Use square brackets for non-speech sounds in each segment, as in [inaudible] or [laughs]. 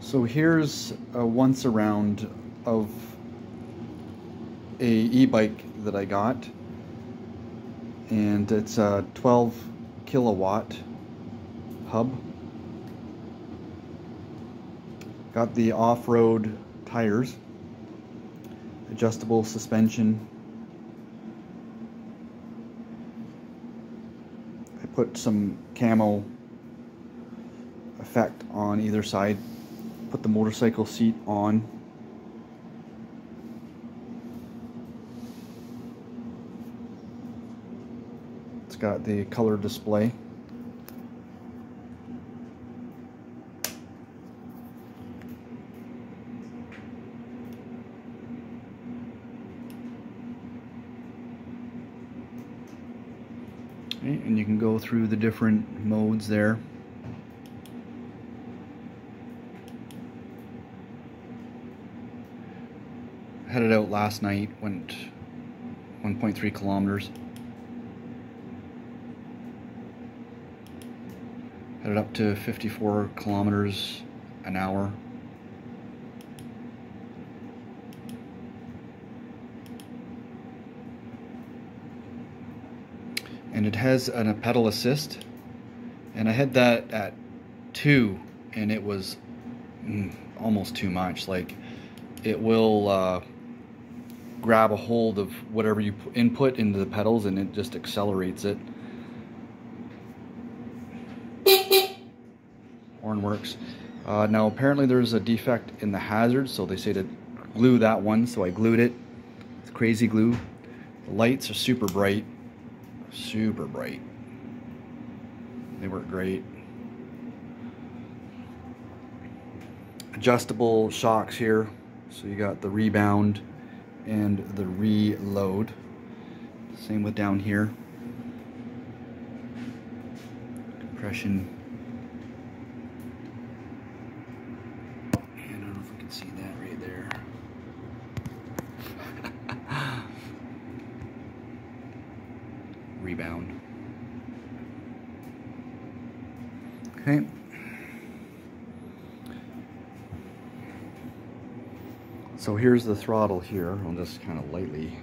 So here's a once around of a e-bike that I got. And it's a 12 kilowatt hub. Got the off-road tires adjustable suspension. I put some camo effect on either side put the motorcycle seat on it's got the color display and you can go through the different modes there. Headed out last night, went 1.3 kilometers. Headed up to 54 kilometers an hour. and it has an, a pedal assist and I had that at two and it was mm, almost too much like it will uh, grab a hold of whatever you input into the pedals and it just accelerates it [coughs] horn works uh, now apparently there's a defect in the hazard so they say to glue that one so I glued it it's crazy glue the lights are super bright super bright. They work great. Adjustable shocks here. So you got the rebound and the reload. Same with down here. Compression. And I don't know if we can see that right there. [laughs] rebound. Okay. So here's the throttle here. I'll just kind of lightly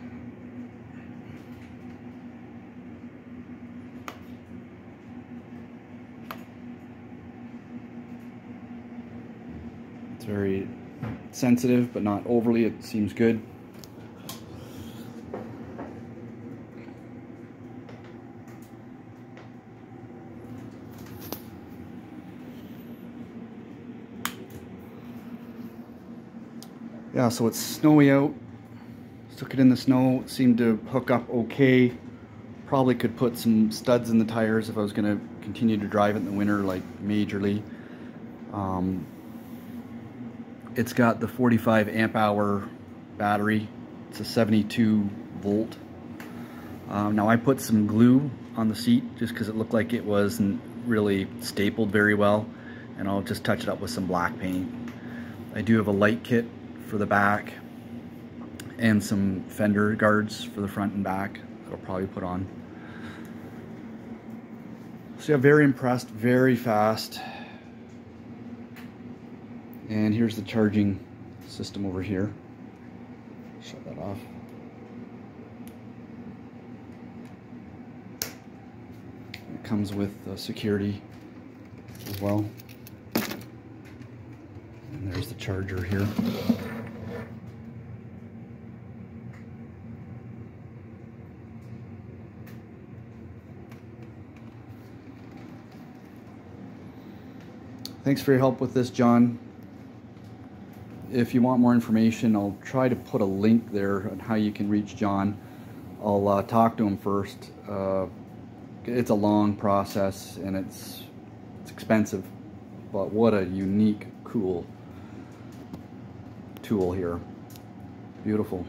It's very sensitive, but not overly. It seems good. Yeah, so it's snowy out. Took it in the snow, seemed to hook up okay. Probably could put some studs in the tires if I was gonna continue to drive it in the winter, like majorly. Um, it's got the 45 amp hour battery. It's a 72 volt. Um, now I put some glue on the seat just because it looked like it wasn't really stapled very well. And I'll just touch it up with some black paint. I do have a light kit for the back and some fender guards for the front and back that I'll probably put on. So yeah, very impressed, very fast. And here's the charging system over here. Shut that off. It comes with uh, security as well. There's the charger here. Thanks for your help with this, John. If you want more information, I'll try to put a link there on how you can reach John. I'll uh, talk to him first. Uh, it's a long process and it's it's expensive, but what a unique, cool tool here. Beautiful.